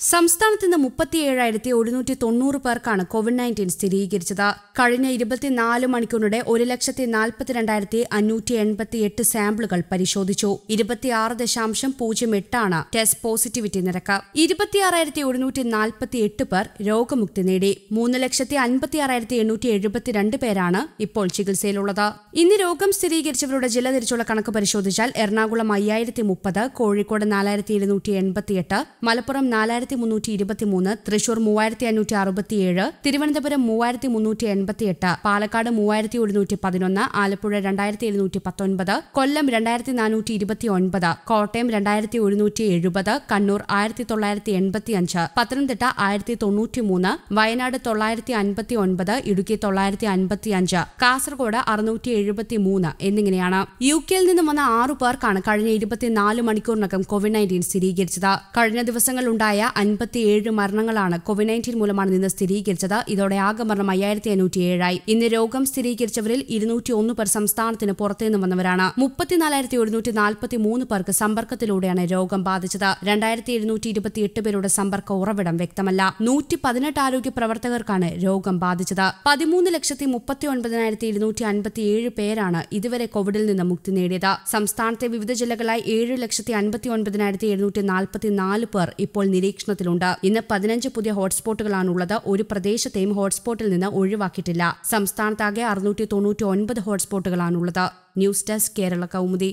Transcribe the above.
സംസ്ഥാനത്ത് ഇന്ന് മുപ്പത്തിയേഴായിരത്തി ഒരുന്നൂറ്റി തൊണ്ണൂറ് പേർക്കാണ് കോവിഡ് നയന്റീൻ സ്ഥിരീകരിച്ചത്. കഴിഞ്ഞ ഇരുപത്തിനാല് മണിക്കൂറിനിടെ ഒരു ലക്ഷത്തി നാൽപ്പത്തിരണ്ടായിരത്തി അഞ്ഞൂറ്റി എൺപത്തി എട്ട് സാമ്പിളുകൾ പരിശോധിച്ചു. ഇരുപത്തിയാറ് ദശാംശം പൂജ്യം എട്ടാണ് ടെസ്റ്റ് പോസിറ്റിവിറ്റി നിരക്ക്. ഇരുപത്തിയാറായിരത്തി ഒരുന്നൂറ്റി നാൽപ്പത്തി എട്ട് പേർ രോഗമുക്തി നേടി. മൂന്ന് ലക്ഷത്തി അൻപത്തിയാറായിരത്തി എണ്ണൂറ്റി എഴുപത്തിരണ്ട് പേരാണ് ഇപ്പോൾ ചികിത്സയിലുള്ളത്. ഇന്ന് രോഗം സ്ഥിരീകരിച്ചവരുടെ ജില്ല തിരിച്ചുള്ള കണക്ക് പരിശോധിച്ചാൽ എറണാകുളം അയ്യായിരത്തി മുപ്പത് കോഴിക്കോട് നാലായിരത്തി ഇരുന്നൂറ്റി എൺപത്തിയെട്ട് മലപ്പുറം നാലായിരത്തി മുന്നൂറ്റി ഇരുപത്തിമൂന്ന് തൃശൂർ മൂവായിരത്തി അഞ്ഞൂറ്റി അറുപത്തിയേഴ് തിരുവനന്തപുരം മൂവായിരത്തി മുന്നൂറ്റി എൺപത്തിയെട്ട് പാലക്കാട് മൂവായിരത്തി ഒരുന്നൂറ്റി പതിനൊന്ന് ആലപ്പുഴ രണ്ടായിരത്തി എഴുന്നൂറ്റി പത്തൊൻപത് കൊല്ലം രണ്ടായിരത്തി നാനൂറ്റി ഇരുപത്തി ഒൻപത് കോട്ടയം രണ്ടായിരത്തി ഒരുന്നൂറ്റി എഴുപത് കണ്ണൂർ ആയിരത്തി തൊള്ളായിരത്തി എൺപത്തി അഞ്ച് പത്തനംതിട്ട ആയിരത്തി തൊണ്ണൂറ്റി മൂന്ന് വയനാട് തൊള്ളായിരത്തി അൻപത്തി ഒൻപത് ഇടുക്കി തൊള്ളായിരത്തി അൻപത്തി അഞ്ച് കാസർഗോഡ് അറുന്നൂറ്റി എഴുപത്തി മൂന്ന് എന്നിങ്ങനെയാണ്. യു കെയിൽ നിന്നും വന്ന ആറു പേർക്കാണ് കഴിഞ്ഞ ഇരുപത്തിനാല് മണിക്കൂറിനകം കോവിഡ് നയന്റീൻ സ്ഥിരീകരിച്ചത്. കഴിഞ്ഞ ദിവസങ്ങളിലുണ്ടായ അൻപത്തിയേഴ് മരണങ്ങളാണ് കോവിഡ് നയന്റീൻ മൂലമാണ് നിന്ന് സ്ഥിരീകരിച്ചത്. ഇതോടെ ആകെ മരണം അയ്യായിരത്തി അഞ്ഞൂറ്റി ഏഴായി ഇന്ന് രോഗം സ്ഥിരീകരിച്ചവരിൽ ഇരുന്നൂറ്റി ഒന്ന് പേർ സംസ്ഥാനത്തിന് പുറത്തുനിന്ന് വന്നവരാണ്. മുപ്പത്തിനാലായിരത്തി ഒരുന്നൂറ്റി നാൽപ്പത്തി മൂന്ന് പേർക്ക് സമ്പർക്കത്തിലൂടെയാണ് രോഗം ബാധിച്ചത്. രണ്ടായിരത്തി എഴുന്നൂറ്റി ഇരുപത്തിയെട്ട് പേരുടെ സമ്പർക്ക ഉറവിടം വ്യക്തമല്ല. നൂറ്റി പതിനെട്ട് ആരോഗ്യ പ്രവർത്തകർക്കാണ് രോഗം ബാധിച്ചത്. പതിമൂന്ന് ലക്ഷത്തി മുപ്പത്തി ഒൻപതിനായിരത്തി ഇരുന്നൂറ്റി അൻപത്തിയേഴ് പേരാണ് ഇതുവരെ കോവിഡിൽ നിന്ന് മുക്തി നേടിയത്. സംസ്ഥാനത്തെ വിവിധ ജില്ലകളായി ഏഴ് ലക്ഷത്തി അൻപത്തി ഒൻപതിനായിരത്തി എഴുന്നൂറ്റി നാൽപ്പത്തി നാല് പേർ ഇപ്പോൾ നിരീക്ഷണത്തിലുണ്ട് ഇന്ന് പതിനഞ്ച് പുതിയ ഹോട്ട്സ്പോട്ടുകളാണുള്ളത്. ഒരു പ്രദേശത്തെയും ഹോട്ട്സ്പോട്ടിൽ നിന്ന് ഒഴിവാക്കിയിട്ടില്ല. സംസ്ഥാനത്താകെ അറുന്നൂറ്റി തൊണ്ണൂറ്റി ഒൻപത് ഹോട്ട്സ്പോട്ടുകളാണുള്ളത്. News desk Kerala Kaumudi.